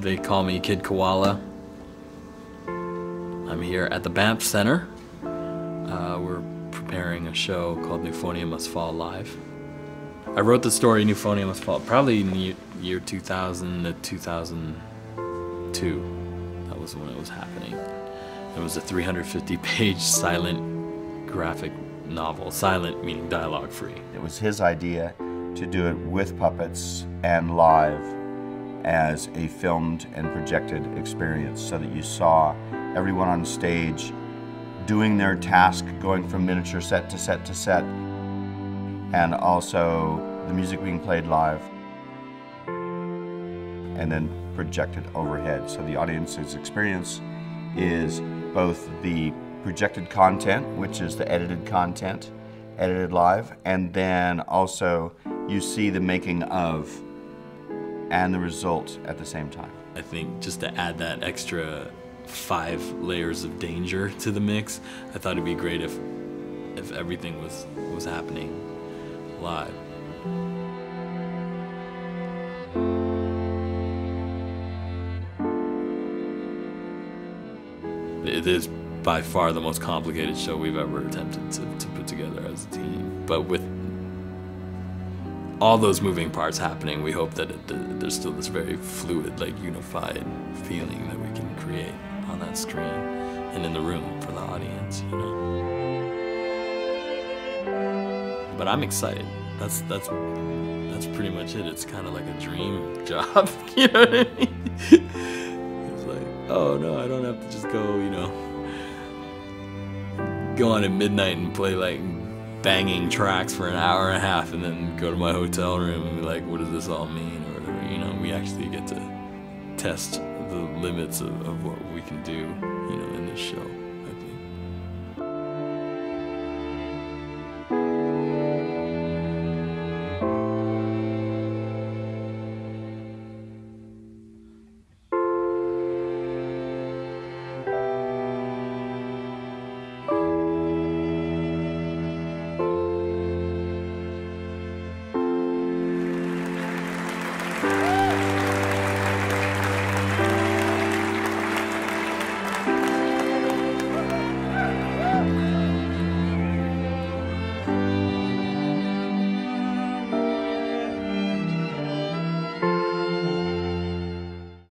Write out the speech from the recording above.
They call me Kid Koala. I'm here at the Banff Center. Uh, we're preparing a show called Nufonia Must Fall Live. I wrote the story Nufonia Must Fall probably in the year 2000 to 2002. That was when it was happening. It was a 350 page silent graphic novel. Silent meaning dialogue free. It was his idea to do it with puppets and live as a filmed and projected experience so that you saw everyone on stage doing their task, going from miniature set to set to set, and also the music being played live and then projected overhead. So the audience's experience is both the projected content, which is the edited content, edited live, and then also you see the making of and the result at the same time. I think just to add that extra five layers of danger to the mix, I thought it'd be great if if everything was was happening live. It is by far the most complicated show we've ever attempted to, to put together as a team. But with all those moving parts happening, we hope that it, there's still this very fluid, like unified feeling that we can create on that screen and in the room for the audience, you know. But I'm excited. That's that's that's pretty much it. It's kind of like a dream job, you know what I mean? it's like, oh no, I don't have to just go, you know, go on at midnight and play like banging tracks for an hour and a half and then go to my hotel room and be like, what does this all mean? Or whatever, you know, we actually get to test the limits of, of what we can do, you know, in this show.